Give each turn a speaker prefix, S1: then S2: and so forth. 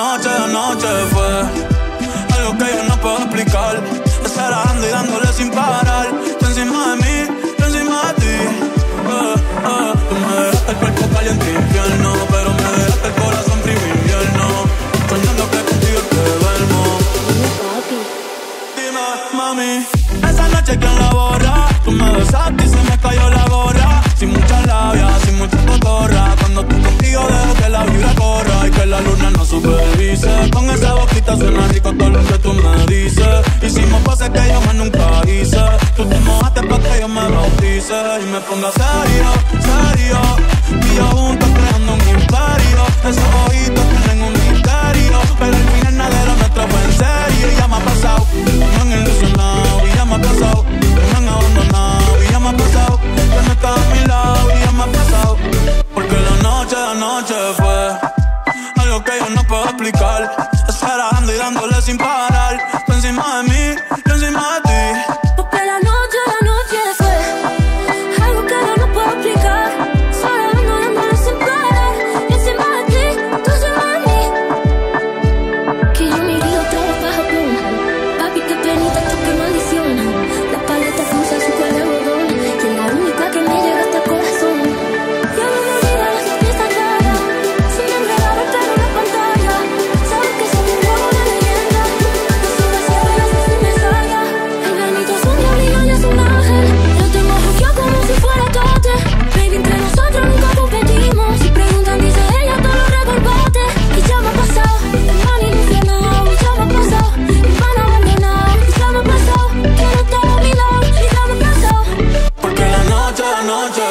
S1: noche, de noche fue algo que yo no puedo explicar. Estarando y dándole sin parar. Tú encima de mí, tú encima de ti. Eh, eh, tú me dejaste el cuerpo caliente infierno, pero me dejaste el corazón frío invierno. Soñando que contigo te duermo. Dime, mami, esa noche que en la borra, tú me besaste supervise. Con esa boquita suena rico todo lo que tú me dices. Hicimos cosas que yo más nunca hice. Tú te mojaste para que yo me bautice y me ponga serio, serio. Y yo juntos creando un imperio. don't you?